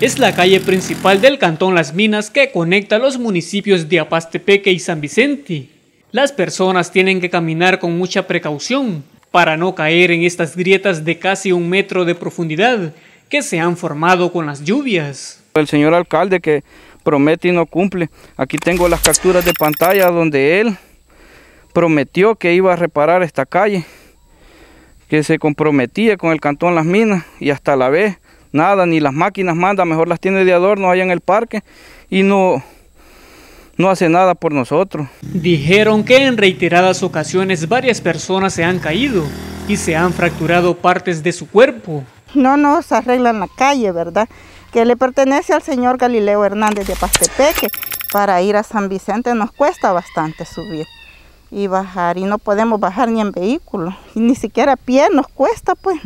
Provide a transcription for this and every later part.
es la calle principal del cantón Las Minas que conecta los municipios de Apastepeque y San Vicente. Las personas tienen que caminar con mucha precaución para no caer en estas grietas de casi un metro de profundidad que se han formado con las lluvias. El señor alcalde que promete y no cumple. Aquí tengo las capturas de pantalla donde él prometió que iba a reparar esta calle, que se comprometía con el cantón Las Minas y hasta la vez nada, ni las máquinas manda, mejor las tiene de adorno allá en el parque y no, no hace nada por nosotros. Dijeron que en reiteradas ocasiones varias personas se han caído y se han fracturado partes de su cuerpo. No nos arreglan la calle, ¿verdad? Que le pertenece al señor Galileo Hernández de Pastepeque. Para ir a San Vicente nos cuesta bastante subir y bajar y no podemos bajar ni en vehículo, ni siquiera a pie nos cuesta pues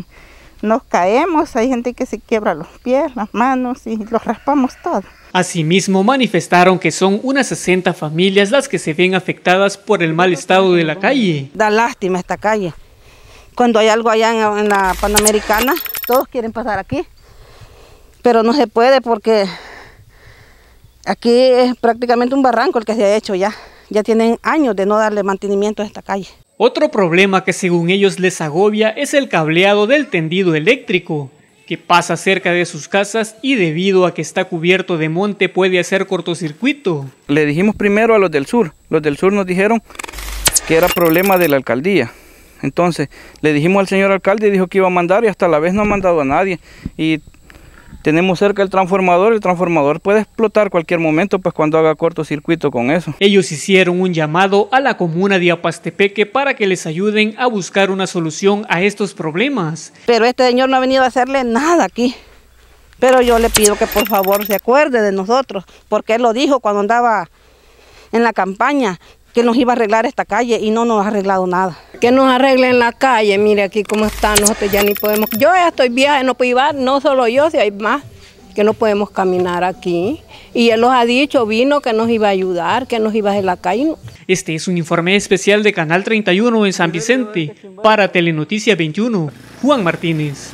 nos caemos, hay gente que se quiebra los pies, las manos y los raspamos todo. Asimismo, manifestaron que son unas 60 familias las que se ven afectadas por el mal estado de la calle. Da lástima esta calle. Cuando hay algo allá en, la Panamericana, todos quieren pasar aquí. Pero no se puede porque aquí es prácticamente un barranco el que se ha hecho ya. Ya tienen años de no darle mantenimiento a esta calle. Otro problema que según ellos les agobia es el cableado del tendido eléctrico, que pasa cerca de sus casas y debido a que está cubierto de monte puede hacer cortocircuito. Le dijimos primero a los del sur, los del sur nos dijeron que era problema de la alcaldía. Entonces le dijimos al señor alcalde y dijo que iba a mandar y hasta la vez no ha mandado a nadie. Y tenemos cerca el transformador, el transformador puede explotar cualquier momento pues cuando haga cortocircuito con eso. Ellos hicieron un llamado a la comuna de Apastepeque para que les ayuden a buscar una solución a estos problemas. Pero este señor no ha venido a hacerle nada aquí. Pero yo le pido que por favor se acuerde de nosotros, porque él lo dijo cuando andaba en la campaña, que nos iba a arreglar esta calle y no nos ha arreglado nada. Que nos arreglen la calle, mire aquí cómo está, nosotros ya ni podemos, yo ya estoy vieja, no puedo ir, no solo yo, si hay más que no podemos caminar aquí. Y él nos ha dicho, vino que nos iba a ayudar, que nos iba a hacer la calle. Este es un informe especial de Canal 31 en San Vicente. Para Telenoticia 21, Juan Martínez.